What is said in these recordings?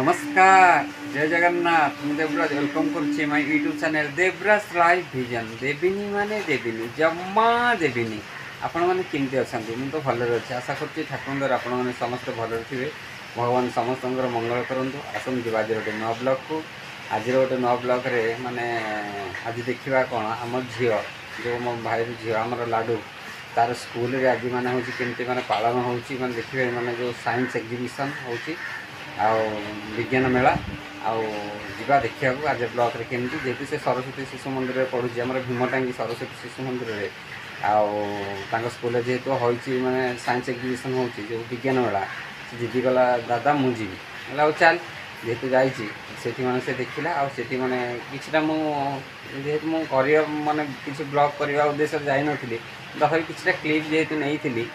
নমস্কার জয় জগন্নাথ আমি দেবরাজ ওয়েলকম করছি আমার YouTube channel Debraj live vision দেবিনী মানে দেবিনী জমা দেবিনী ଆପଣମାନେ କେମିତି ଅଛନ୍ତି ମୁଁ ତ ଭଲରେ ଅଛି ଆଶା କରୁଛି ଠାକୁରଙ୍କ ଦ୍ୱାରା ଆପଣମାନେ ସମସ୍ତେ ଭଲରେ ଥିବେ ଭଗବାନ ସମସ୍ତଙ୍କର ମଙ୍ଗଳ କରନ୍ତୁ ଆସନ୍ତୁ ଯିବା ଆଜିର ଗୋଟେ ନୂଆ ବ୍ଲଗ୍କୁ ଆଜିର ଗୋଟେ ନୂଆ ବ୍ଲଗ୍ରେ ମାନେ ଆଜି ଦେଖିବା କ'ଣ ଆମ ଝିଅ ଯେଉଁ ମୋ ଭାଇର ଝିଅ ଆମର ଲାଡ଼ୁ ତାର ସ୍କୁଲରେ ଆଜି ମାନେ ହେଉଛି କେମିତି ମାନେ ପାଳନ ହେଉଛି ମାନେ ଦେଖିବେ ମାନେ ଯେଉଁ ସାଇନ୍ସ ଏକ୍ଜିବିସନ୍ ହେଉଛି आज्ञान मेला आवा देखा आज ब्लक केमी जेहतु से सरस्वती शिशु मंदिर में पढ़ुची आम भीमटांगी सरस्वती शिशु मंदिर आउ स्कूल जेहतु हो मैंने सैंस एक्जिबिशन हो विज्ञान मेला जीतीगला दादा मुझे मेला चल जेहतु जाने से देखा आठ मैंने किसी मुझे मुझे मानते कि ब्लग कर उदेश जाइन तथा किसी क्लीप जेहतु नहीं थी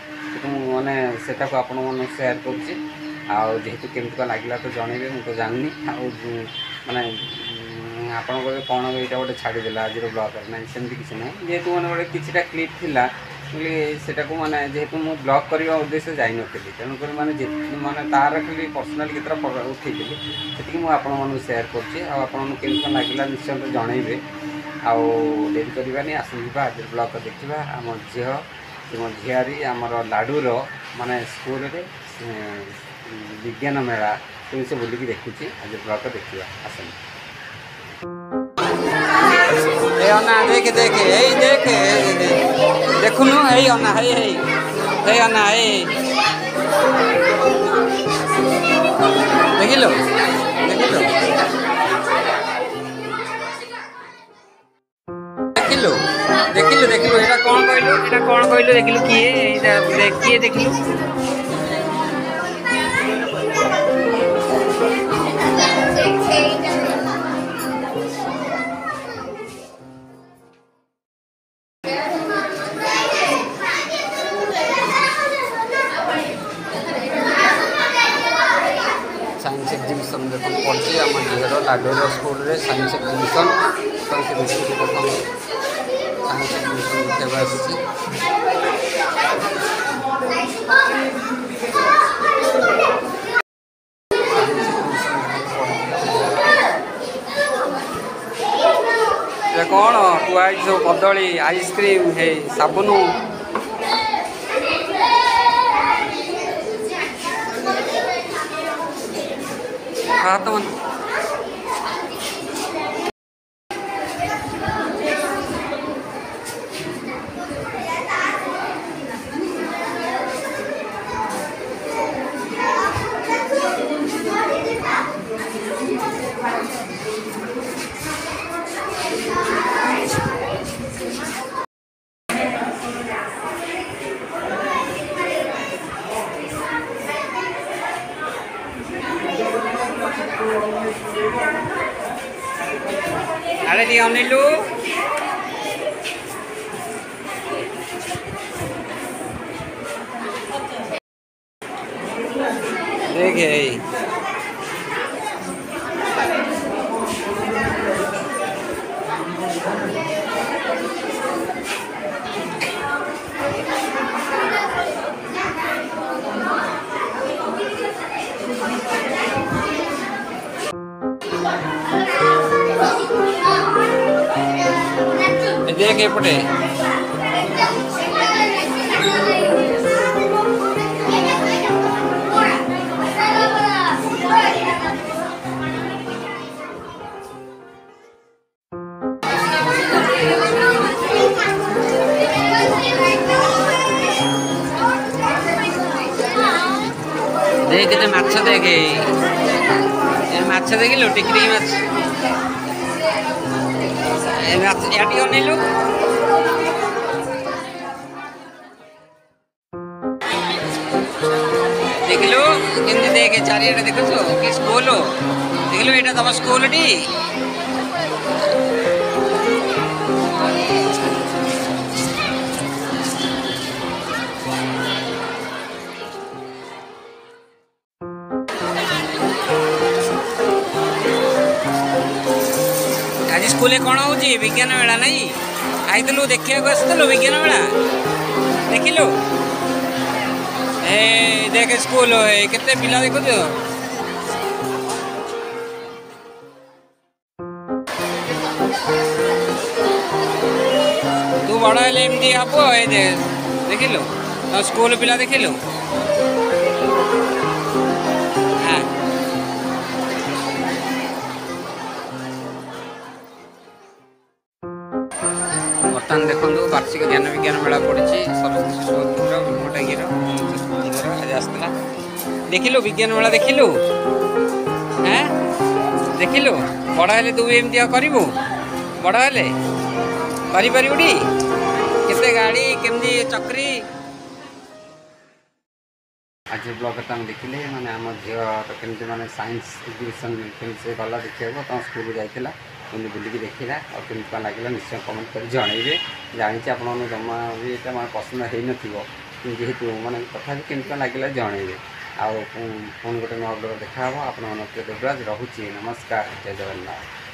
मुझे से आपण सेयार कर ଆଉ ଯେହେତୁ କେମିତିକା ଲାଗିଲା ତ ଜଣେଇବେ ମୁଁ ତ ଜାଣିନି ଆଉ ମାନେ ଆପଣ କହିବେ କ'ଣ ଏଇଟା ଗୋଟେ ଛାଡ଼ିଦେଲା ଆଜିର ବ୍ଲଗ୍ରେ ନାହିଁ ସେମିତି କିଛି ନାହିଁ ଯେହେତୁ ମାନେ ଗୋଟେ କିଛିଟା କ୍ଲିପ୍ ଥିଲା ବୋଲି ସେଟାକୁ ମାନେ ଯେହେତୁ ମୁଁ ବ୍ଲଗ୍ କରିବା ଉଦ୍ଦେଶ୍ୟ ଯାଇନଥିଲି ତେଣୁକରି ମାନେ ମାନେ ତାର ଖାଲି ପର୍ସନାଲି କେତେଟା ଉଠେଇଥିଲି ସେତିକି ମୁଁ ଆପଣମାନଙ୍କୁ ସେୟାର କରୁଛି ଆଉ ଆପଣଙ୍କୁ କେମିତି ଲାଗିଲା ନିଶ୍ଚୟ ଜଣେଇବେ ଆଉ ଡେରି କରିବାନି ଆସନ୍ତୁ ଯିବା ଆଜିର ବ୍ଲଗ୍ ଦେଖିବା ଆମ ଝିଅ ମୋ ଝିଆରୀ ଆମର ଲାଡ଼ୁର ମାନେ ସ୍କୁଲରେ ବିଜ୍ଞାନ ମେଳା ଏମିତି ବୁଲିକି ଦେଖୁଛି ଆଜି ବ୍ଲଗ୍ ଦେଖିବା ଆସନ୍ତୁ এই অনা দেখে দেখে এই দেখে দেখুন এই অনা এই এই এই অনা এই দেখিল দেখিল দেখিল দেখিল দেখিল এটা কোন কইল এটা কোন কইল দেখিল কিয়ে কিয়ে দেখিল મજીરો લાગોરો સ્કૂલ રે સાંજે ડિશન પર સેમિનારી પર આવી છે જે કોણ કુવાઈ જો બદળી આઈસ્ક્રીમ હે સાબુનું સાત 알았니 언니루? 네 개. એક એપટે দেখে মাছ দেখে মাছ দেখিল টিকরি মাছ ఎటు నీళ్ళు దిగులు కింది దిగి చారి దిగులు స్కూలు దిగులు ఏంటో తమ స్కూలుటి ଆଜି ସ୍କୁଲରେ କ'ଣ ହେଉଛି ବିଜ୍ଞାନ ମେଳା ନାଇଁ ଆସିଥିଲୁ ଦେଖିବାକୁ ଆସିଥିଲୁ ବିଜ୍ଞାନ ମେଳା ଦେଖିଲୁ ଏ ଦେଖେ ସ୍କୁଲ କେତେ ପିଲା ଦେଖୁଛ ତୁ ବଡ଼ ହେଲେ ଏମିତି ହବ ଏ ଦେଖିଲୁ ସ୍କୁଲ ପିଲା ଦେଖିଲୁ ଦୋକାନ ଦେଖନ୍ତୁ ବାର୍ଷିକ ଜ୍ଞାନ ବିଜ୍ଞାନ ମେଳା ପଡ଼ିଛି ସରସ୍ୱତୀ ଶିଶୁ ମନ୍ଦିର ଭୀମଟାଙ୍ଗିର ମନ୍ଦିର ଆଜି ଆସିଥିଲା ଦେଖିଲୁ ବିଜ୍ଞାନ ମେଳା ଦେଖିଲୁ হ্যাঁ দেখিলু বড় হলে তু এমতি করবু বড় হলে করিপারবুটি কেতে গাড়ি কেমতি চকরি আজ ব্লগটা তুমি দেখলে মানে আমার ঝিওর কেমতি মানে সাইন্স এক্সিবিশন কেমতি গলা দেখা তোমার স্কুল যাই ବୁଲି ବୁଲିକି ଦେଖିଲା ଆଉ କେମିତି କ'ଣ ଲାଗିଲା ନିଶ୍ଚୟ କମେଣ୍ଟ କରି ଜଣାଇବେ ଜାଣିଛି ଆପଣମାନଙ୍କୁ ଜମା ବି ଏଇଟା ମାନେ ପସନ୍ଦ ହୋଇନଥିବ ଯେହେତୁ ମାନେ ତଥାପି କେମିତି କ'ଣ ଲାଗିଲା ଜଣାଇବେ ଆଉ ପୁଣି ଗୋଟେ ନୂଆ ବ୍ଲଗ୍ ଦେଖାହେବ ଆପଣମାନଙ୍କ ଦେବରାଜ ରହୁଛି ନମସ୍କାର ଜୟ ଜଗନ୍ନାଥ